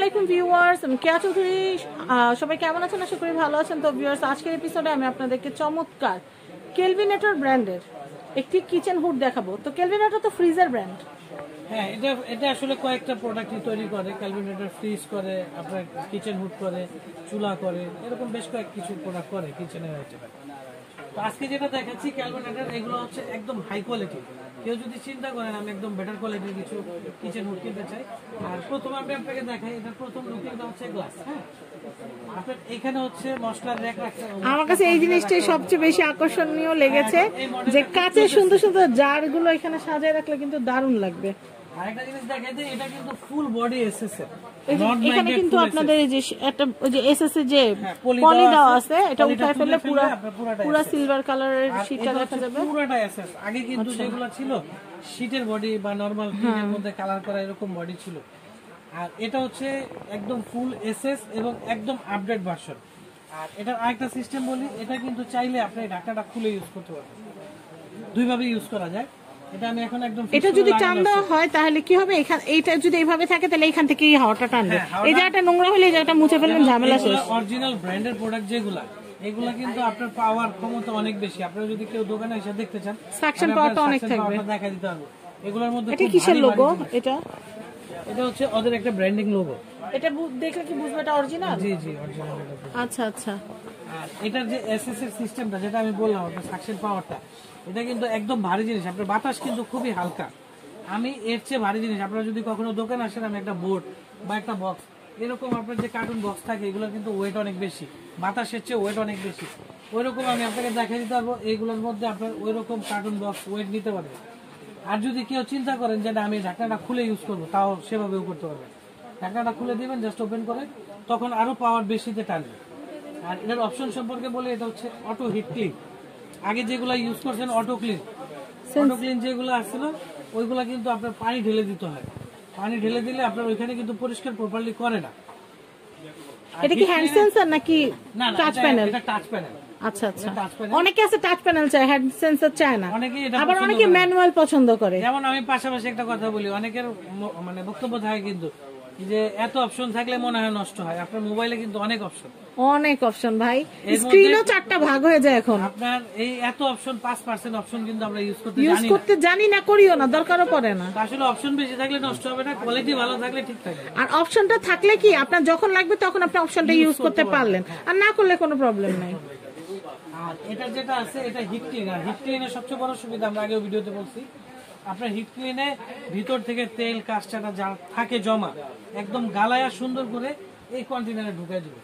আলাইকুম ভিউয়ার্স, আমি কেয়া চৌধুরী। সবাই কেমন আছেন? আশা করি ভালো আছেন। তো ভিউয়ার্স, আজকের এপিসোডে আমি আপনাদেরকে চমৎকার কেলভিনেটর ব্র্যান্ডের একটি কিচেন হুড দেখাবো। তো কেলভিনেটর তো ফ্রিজের ব্র্যান্ড হ্যাঁ এটা এটা আসলে কয়েকটা প্রোডাক্টই তৈরি করে। ক্যালকুলেটর ফ্রিজ করে, আপনার কিচেন হুড করে, চুলা করে, এরকম বেশ কয়েক কিছু প্রোডাক্ট করে কিচেনের আইটেম তো আজকে যেটা দেখাচ্ছি ক্যালকুলেটর এগুলো হচ্ছে একদম হাই কোয়ালিটি কেউ যদি চিন্তা করেন আমি একদম বেটার কোয়ালিটির কিছু কিচেন হুড কিনতে চাই আর প্রথম আমি আপনাকে দেখাই এটা প্রথম লুকিংটা হচ্ছে গ্লাস হ্যাঁ? আপনার এখানে হচ্ছে মশলার র্যাক রাখতে আমার কাছে এই জিনিসটাই সবচেয়ে বেশি আকর্ষণীয় লেগেছে যে কাঁচের সুন্দর সুন্দর জারগুলো এখানে সাজায় রাখলে কিন্তু দারুণ লাগবে। আরেকটা জিনিস দেখাই যে এটা কিন্তু ফুল বডি এসএসএর এই এখানে কিন্তু আপনাদের এই যে একটা ওই যে এসএস এ যে পলি পলি দেওয়া দেওয়া আছে। আছে এটা উঠায় ফেললে পুরো ফেললে আপনার পুরাটাই পুরো সিলভার কালারের শীটটা দেখা যাবে। এসএস আগে কিন্তু যেগুলো ছিল শীটের বডি বা নরমাল। মধ্যে কালার করা এরকম বডি ছিল। আর এটা হচ্ছে একদম ফুল এসএস এবং একদম আপডেট ভার্সন আর এটার আরেকটা সিস্টেম বলি এটা কিন্তু চাইলে আপনি ঢাকনাটা খুলে ইউজ করতে পারবেন। দুইভাবে ইউজ করা যায়। এটা আমি এখন একদম fix এটা করে যদি টান দেওয়া হয় তাহলে কি হবে? এখান এইটা যদি এইভাবে থাকে তাহলে এখান থেকে এই হাওয়াটা টানবে। হ্যাঁ, এই জায়গাটা নোংরা হলে এই জায়গাটা মুছে ফেললেন ঝামেলা শেষ। অরিজিনাল ব্র্যান্ডের প্রোডাক্ট যেগুলা এগুলা কিন্তু আপনার পাওয়ার ক্ষমতা অনেক বেশি। আপনারা যদি কেউ দোকানে এসে দেখতে চান Suction আমি power টা আপনার অনেক থাকবে। দেখা দিতে পারব এগুলোর মধ্যে এটা কিসের লোগো এটা? এটা হচ্ছে ওদের একটা ব্র্যান্ডিং লোগো এটা বু- দেখলে কি বুঝবে? এটা অরিজিনাল জি জি অরিজিনাল আচ্ছা আচ্ছা। আর এটার যে এসএস এর সিস্টেমটা যেটা আমি বললাম, আপনার সাকশন পাওয়ারটা এটা কিন্তু একদম ভারী জিনিস। আপনার বাতাস কিন্তু খুবই হালকা। আমি এর চেয়ে ভারী জিনিস। আপনারা যদি কখনো দোকানে আসেন, আমি একটা বোর্ড বা একটা বক্স এরকম আপনার যে কার্টুন বক্স থাকে এগুলো কিন্তু ওয়েট অনেক বেশি। বাতাসের চেয়ে ওয়েট অনেক বেশি। ওইরকম আমি আপনাকে দেখা দিতে পারব, এইগুলোর মধ্যে আপনার ওই রকম কার্টুন বক্স ওয়েট নিতে পারবে। আর যদি কেউ চিন্তা করেন যে, না, আমি ঢাকনাটা খুলে ইউজ করব তাও সেভাবেও করতে পারবেন। ঢাকনাটা খুলে দিবেন জাস্ট ওপেন করে, তখন আরও পাওয়ার বেশিতে টানবে। আর এটার অপশন সম্পর্কে বলে এটা হচ্ছে অটো হিট ক্লিন আগে যেগুলো ইউজ করছেন অটো ক্লিন অটো ক্লিন যেগুলো আসছিল ওইগুলা কিন্তু আপনার পানি ঢেলে দিতে হয়। পানি ঢেলে দিলে আপনার ওইখানে কিন্তু পরিষ্কার প্রপারলি করে না। এটা কি হ্যান্ড সেন্সর নাকি টাচ প্যানেল এটা টাচ প্যানেল আচ্ছা আচ্ছা। অনেকে আছে টাচ প্যানেল চায় হ্যান্ড সেন্সর চায় না। আবার অনেকে। ম্যানুয়াল পছন্দ করে। যেমন আমি পাশাপাশি একটা কথা বলি অনেকের মানে বক্তব্য থাকে কিন্তু যে এত অপশন থাকলে মনে হয় নষ্ট হয়। আপনার মোবাইলে কিন্তু অনেক অপশন অনেক অপশন ভাই। স্ক্রিনও চারটা ভাগ হয়ে যায় এখন। আপনার এই এত অপশন পাঁচ পার্সেন্ট অপশন কিন্তু আমরা ইউজ করতে ইউজ জানি না। করতে জানি না করিও না দরকারও পড়ে না। আসলে অপশন বেশি থাকলে নষ্ট হবে না কোয়ালিটি ভালো থাকলে ঠিক থাকবে। আর অপশনটা থাকলে কি আপনার যখন লাগবে তখন আপনি অপশনটা ইউজ করতে পারলেন। আর না করলে কোনো প্রবলেম নাই। আর এটা যেটা আছে এটা হিট ক্লিনার হিট ক্লিনের সবচেয়ে বড় সুবিধা আমরা আগেও ভিডিওতে বলছি আপনার হিট ক্লিনে ভিতর থেকে তেল কাস্টাটা যা থাকে জমা, একদম গালায়া সুন্দর করে এই কন্টেনারে ঢুকে দিবে।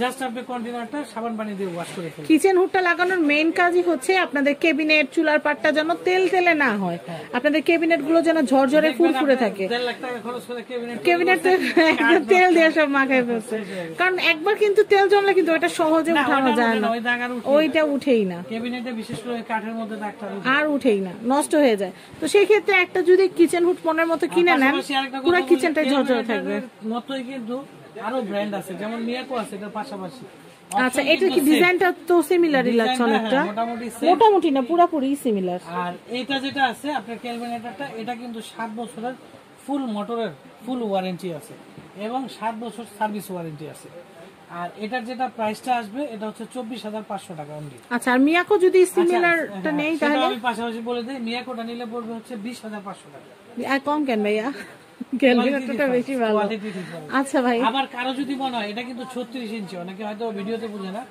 জাস্ট আপনি কন্টেনারটা সাবান পানি দিয়ে ওয়াশ করে ফেলবেন কিচেন হুডটা লাগানোর মেইন কাজই হচ্ছে আপনাদের কেবিনেট চুলার পাটটা যেন তেল তেলে না হয়। আপনাদের কেবিনেটগুলো যেন ঝরঝরে ফুরফুরে থাকে। কেবিনেট একদম তেল দিয়ে সব মাখায় ফেলছে। কারণ একবার কিন্তু তেল জমলে কিন্তু ওটা সহজে উঠানো যায় না ওইটা উঠেই না। কেবিনেটে বিশেষ করে কাঠের মধ্যে ডাক্তার আর উঠেই না। নষ্ট হয়ে যায়। তো সেই ক্ষেত্রে একটা যদি কিচেন হুড মনের মতো কিনে নেন পুরো বলি, কিচেনটাই ঝরঝরে থাকবে। মতোই কিন্তু আরও ব্র্যান্ড আছে যেমন মিয়াকো আছে এটার পাশাপাশি। আচ্ছা এটা কি ডিজাইনটা তো সিমিলারই লাগছে অনেকটা? হ্যাঁ, মোটামুটি না পুরোপুরি সিমিলার আর এইটা যেটা আছে আপনার ক্যালকুলেটরটা এটা কিন্তু সাত বছরের ফুল মোটরের ফুল ওয়ারেন্টি আছে এবং সাত বছর সার্ভিস ওয়ারেন্টি আছে। আর এটার যেটা প্রাইসটা আসবে এটা হচ্ছে চব্বিশ হাজার পাঁচশো টাকা অনলি আচ্ছা আর মিয়াকো যদি সিমিলারটা নেই তাহলে? আমি পাশাপাশি বলে দিই মিয়াকোটা নিলে পড়বে হচ্ছে বিশ হাজার পাঁচশো টাকা। আর কম কেন ভাইয়া? ক্যালকুলেটরটা বেশি ভালো। আচ্ছা ভাই। আবার কারও যদি মনে হয় এটা কিন্তু ছত্রিশ ইঞ্চি অনেকে হয়তো ভিডিওতে বুঝে না।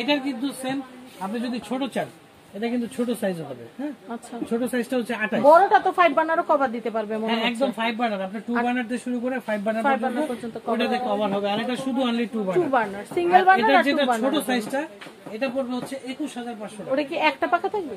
এটার কিন্তু সেম আপনি যদি ছোট চান এটা কিন্তু ছোট সাইজ হবে হ্যাঁ? আচ্ছা। ছোট সাইজটা হচ্ছে আঠাশ। বড়টা তো বার্নারও কভার দিতে পারবে মনে হ্যাঁ একদম বার্নার আপনি টু বার্নার দিয়ে শুরু করে বার্নার পর্যন্ত ওটাতে কভার হবে। আর এটা শুধু only burner burner single burner এটা যেটা ছোট সাইজটা এটা পড়বে হচ্ছে একুশ হাজার পাঁচশো টাকা। ওটা কি একটা পাকা থাকবে?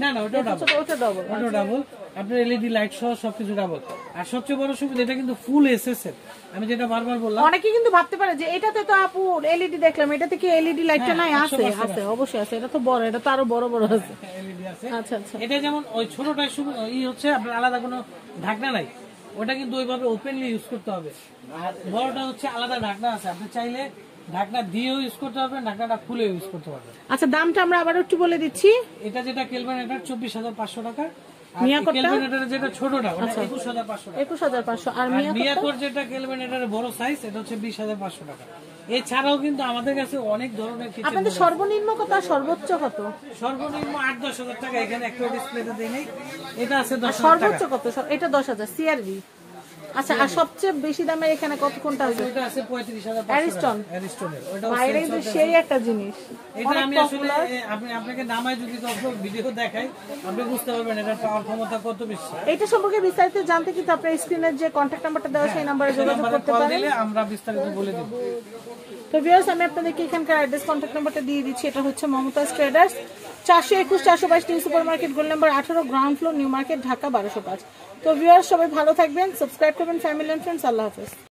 না না ওটা ডাবল ওটা ডবল ওটা ডাবল আপনার এলইডি লাইট সহ সবকিছু ডাবল আর সবচেয়ে বড় সুবিধা এটা কিন্তু ফুল এসএস এর আমি যেটা বারবার বললাম অনেকে কিন্তু ভাবতে পারে যে এটাতে তো আপু এলইডি দেখলাম এটাতে কি এলইডি লাইটটা নাই? হ্যাঁ, আছে আছে অবশ্যই আছে। এটা তো বড় এটা তো আরও বড় বড় আছে। এলইডি আছে। আচ্ছা আচ্ছা। এটা যেমন ওই ছোটটার ই হচ্ছে আপনার আলাদা কোনো ঢাকনা নাই। ওটা কিন্তু ওইভাবে ওপেনলি ইউজ করতে হবে। আর বড়টা হচ্ছে আলাদা ঢাকনা আছে। আপনি চাইলে ঢাকনা দিয়েও ইউজ করতে পারবেন ঢাকনাটা খুলে ইউজ করতে পারবেন আচ্ছা দামটা আমরা আবার একটু বলে দিচ্ছি। এটা যেটা কেলবেন এটা চব্বিশ হাজার পাঁচশো টাকা। আর মিয়াকোরটা? কেলভিনেটরের যেটা ছোটটা একুশ হাজার পাঁচশো একুশ হাজার পাঁচশো। আর আর মিয়াকোর যেটা কেলভিনেটরের বড় সাইজ এটা হচ্ছে বিশ হাজার পাঁচশো টাকা। এছাড়াও কিন্তু আমাদের কাছে অনেক ধরনের আপনাদের সর্বনিম্ন কত সর্বোচ্চ কত? সর্বনিম্ন আট দশ হাজার টাকা এখানে একটা ডিসপ্লেতে দিই এটা আছে সর্বোচ্চ কত? এটা দশ হাজার সিআরবি আচ্ছা আর সবচেয়ে বেশি দামের এখানে কত কোনটা আছে? ওটা আছে পঁয়ত্রিশ হাজার অ্যারিস্টন অ্যারিস্টনের ওটা বাইরে সেই একটা জিনিস। এটা আমি আসলে আপনি আপনাকে নামায় যদি কখনো ভিডিও দেখাই আপনি বুঝতে পারবেন এটা পাওয়ার ক্ষমতা কত বেশি। এটা সম্পর্কে বিস্তারিত জানতে কিন্তু আপনার স্ক্রিনের যে কন্ট্যাক্ট নাম্বারটা দেওয়া সেই নম্বরে যোগাযোগ করতে পারেন। আমরা বিস্তারিত বলে দেব। তো ভিউয়ার্স আমি আপনাদেরকে এখানকার অ্যাড্রেস কন্ট্যাক্ট নাম্বারটা দিয়ে দিচ্ছি। এটা হচ্ছে মমতাজ ট্রেডার্স চারশো একুশ, চারশো বাইশ নিউ সুপার মার্কেট গোল নাম্বার আঠারো ground floor new market Dhaka, বারোশো পাঁচ। তো ভিউয়ার্স সবাই ভালো থাকবেন সাবস্ক্রাইব করবেন ফ্যামিলি অ্যান্ড ফ্রেন্ডস আল্লাহ হাফেজ।